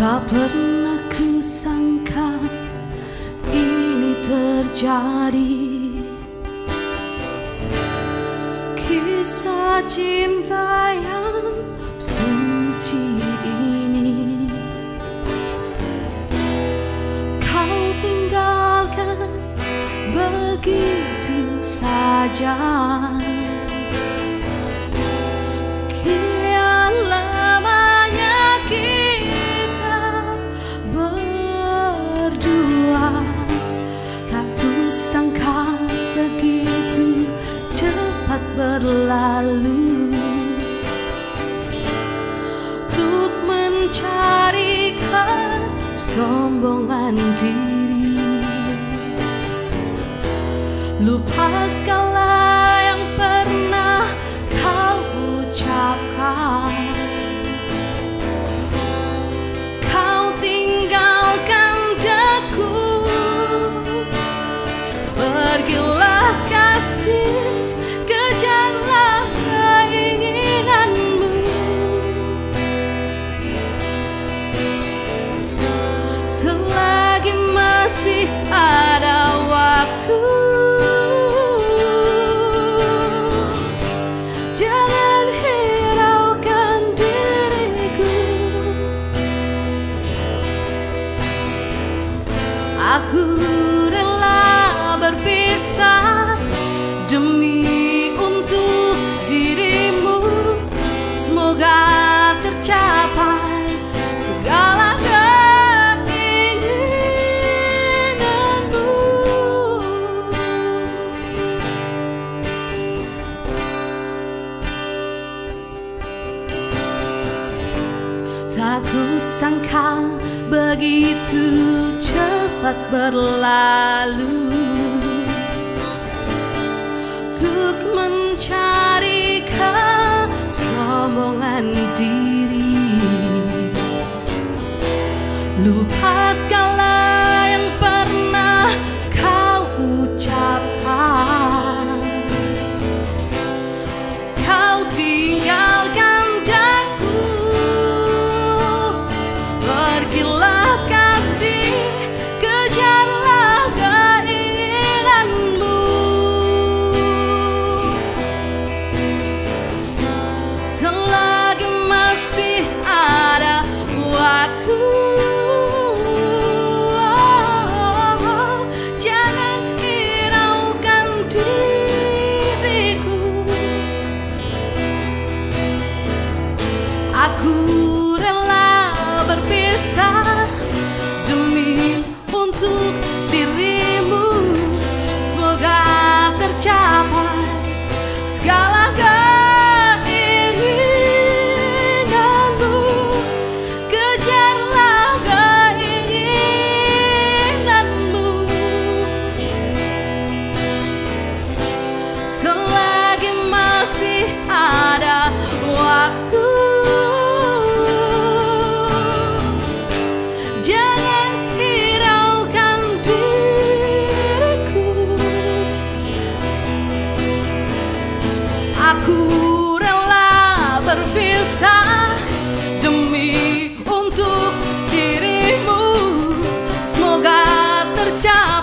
Tak pernah kusangka ini terjadi. Kisah cinta yang suci ini. Kau tinggalkan begitu saja kesombongan diri. Lupa Selagi masih ada waktu. Jangan hiraukan diriku. Aku rela berpisah Tak kusangka begitu cepat berlalu. Untuk mencari kesombongan ada waktu. Jangan hiraukan diriku. Aku rela berpisah Demi untuk dirimu. Semoga tercapai.